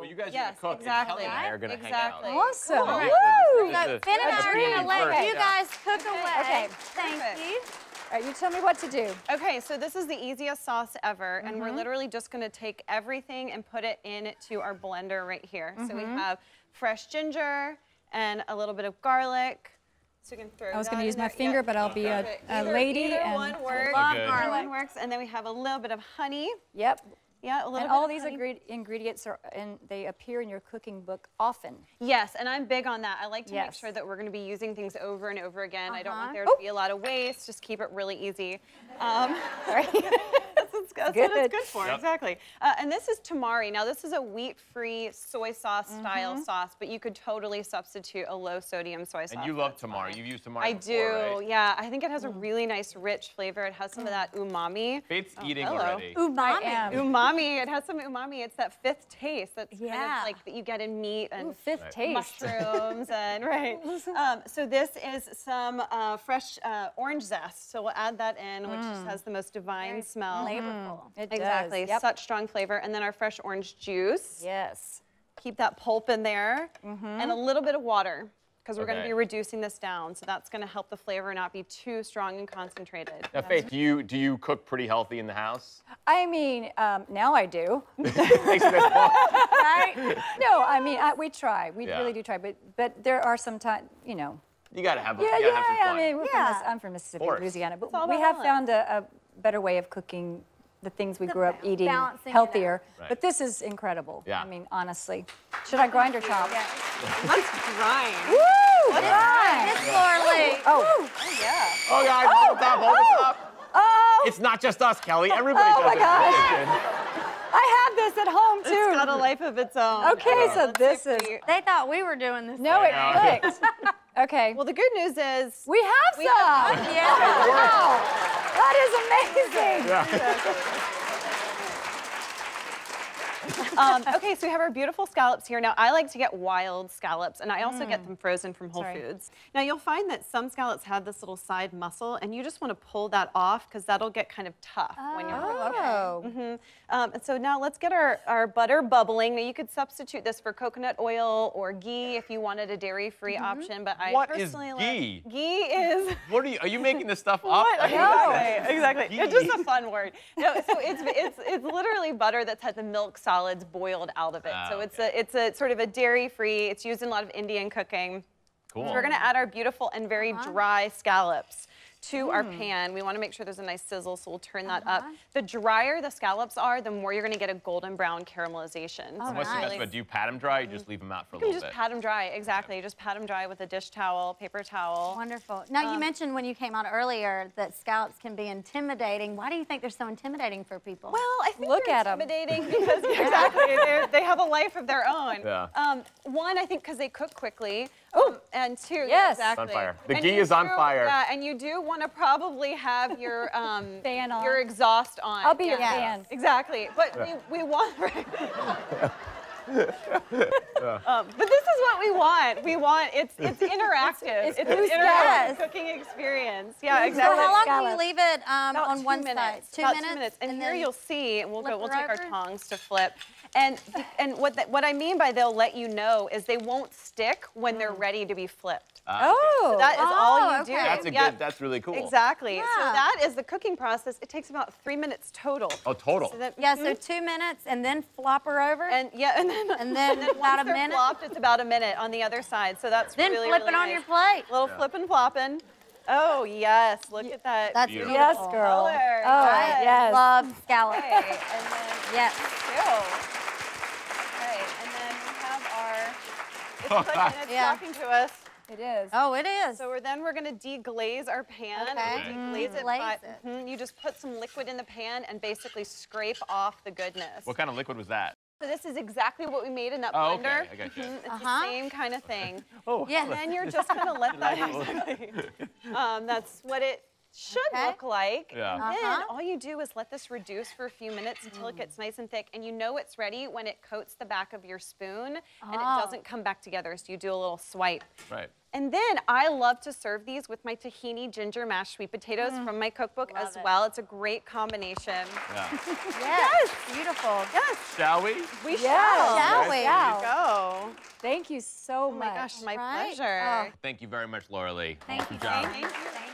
Well, you guys Yes, are gonna cook, exactly. and Kellie and I are gonna exactly. hang out. Awesome. All right, Woo! so this So Finn and this I are gonna let first, you guys cook away. Okay. Thank Perfect. you. All right, you tell me what to do. Okay, so this is the easiest sauce ever, and Mm-hmm. we're literally just gonna take everything and put it into our blender right here. So Mm-hmm. we have fresh ginger and a little bit of garlic. So you can throw I was going to use my there. finger, Yep. but I'll be a, Okay, a either- lady either and one works. Love good. Garlic. one works, and then we have a little bit of honey. Yep. Yeah, a little And all these ingre- ingredients are, and they appear in your cooking book often. Yes, and I'm big on that. I like to make sure that we're going to be using things over and over again. I don't want Uh-huh. there to be a lot of waste. Just keep it really easy. Um, Right? that's what, that's what it's good for, Yep. exactly. Uh, and this is tamari. Now, this is a wheat-free soy sauce style Mm-hmm. sauce, but you could totally substitute a low-sodium soy sauce. And you love tamari. fine. You've used tamari I before, do, right? yeah. I think it has a Mm. really nice, rich flavor. It has some of that umami. Faith's eating hello. already. Umami. Umami. It has some umami. It's that fifth taste that's kind of like that you get in meat and Ooh, fifth Right. taste. mushrooms and right. Um, so this is some uh, fresh uh, orange zest. So we'll add that in, which just has the most divine Very smell. Flavorful. It does, Exactly, Yep. such strong flavor. And then our fresh orange juice. Yes. Keep that pulp in there, and a little bit of water. Because we're going to be reducing this down, so that's going to help the flavor not be too strong and concentrated. Now, Faith, do you do you cook pretty healthy in the house? I mean, um, now I do. Thanks for this No, I mean, I, we try. We Yeah. really do try. But but there are some times, you know. You gotta have. Yeah, yeah. have some I fun. mean, we're from Yeah. I'm from Mississippi. Louisiana, but we have balance. found a, a better way of cooking the things we The grew up eating healthier. out. But this is incredible. Yeah. I mean, honestly. Should I grind or chop? Let's grind. Woo! Grind. Miss Lorley. Oh. oh, Yeah. Oh, guys, hold the top, hold the top. oh! oh. It's not just us, Kellie. Everybody Oh does my it. gosh. I have this at home too. It's got a life of its own. Okay, so Let's this is- we- They thought we were doing this. no, it I clicked. Okay. Well, the good news is we have we some. have- Yeah. Wow. That is amazing. Yeah. Um, okay, so we have our beautiful scallops here. Now, I like to get wild scallops, and I also get them frozen from Whole Sorry. Foods. Now, you'll find that some scallops have this little side muscle, and you just want to pull that off because that'll get kind of tough when you're. Oh. Mhm. Um, and so now let's get our, our butter bubbling. Now, you could substitute this for coconut oil or ghee if you wanted a dairy-free option, but I What is personally ghee? like ghee Ghee is What are you? Are you making this stuff up? What? Mean, Exactly. Exactly. It's just a fun word. No, so it's it's it's literally butter that's had the milk solids boiled out of it. Ah, so it's okay. a it's a sort of a dairy-free. It's used in a lot of Indian cooking. Cool. So we're gonna add our beautiful and very dry scallops to our pan. We want to make sure there's a nice sizzle, so we'll turn that up. The drier the scallops are, the more you're gonna get a golden brown caramelization. So And What's the best way? Do you pat them dry? Or you just leave them out for a you can little just bit. pat them dry, exactly. Just pat them dry with a dish towel, paper towel. Wonderful. Now, Um, you mentioned when you came out earlier that scallops can be intimidating. Why do you think they're so intimidating for people? Well, I think Look they're at 'em. intimidating because exactly they're, have a life of their own. Yeah. Um, one, I think because they cook quickly. Oh, and two, yeah, Yes. exactly. It's on fire. The And ghee you is on fire. Yeah, and you do want to probably have your um, Fan on. your exhaust on. I'll be your Yeah. fan. Exactly, but we, we want. um, but this is what we want. We want it's it's interactive. It's an boost interactive gas. cooking experience. Yeah, exactly. so exactly. how long can Scallops. you leave it um, on one minutes. side? Two About minutes. Two minutes. And, here you'll see, and we'll go. We'll her take our tongs to flip. And and what the, what I mean by they'll let you know is they won't stick when they're ready to be flipped. Ah, okay. Oh. That is all Oh, you okay. do. That's a Yeah, good. That's really cool. Exactly. So that is the cooking process. It takes about three minutes total. Oh, total. So that- Yeah, mhm. so two minutes and then flop her over. and yeah, and then And then once about a they're minute? Flopped, it's about a minute on the other side. So that's then really flip really it on your plate. Little flip and flopping. Oh yes, look at that. That's Beautiful. beautiful. Yes, girl. Color, Oh, yes. yes. Love scallops. Okay, and then Yes. Two. Okay, and then we have our. It's cooking. It's Yeah. talking to us. It is. Oh, it is. So we're then we're gonna deglaze our pan. Okay. We'll Deglaze it. Glaze by- it. mhm, You just put some liquid in the pan and basically scrape off the goodness. What kind of liquid was that? So this is exactly what we made in that Oh, okay, blender. I gotcha. Mhm, It's Uh-huh. the same kind of thing. Oh, Yeah. And then you're just gonna let that. Exactly. Um, that's what it should Okay. look like. Yeah. And Uh-huh. then all you do is let this reduce for a few minutes until it gets nice and thick, and you know it's ready when it coats the back of your spoon and it Oh. doesn't come back together. So you do a little swipe. Right. And then I love to serve these with my tahini ginger mashed sweet potatoes mm. from my cookbook Love as it. well. It's a great combination. Yeah. yes. Beautiful. Yes, Shall we? we Yes. shall. Shall we? Yeah. Thank you so Oh my much. gosh, my Right? pleasure. Oh. Thank you very much, Laura Lea. Thank you, Good job. Thank you.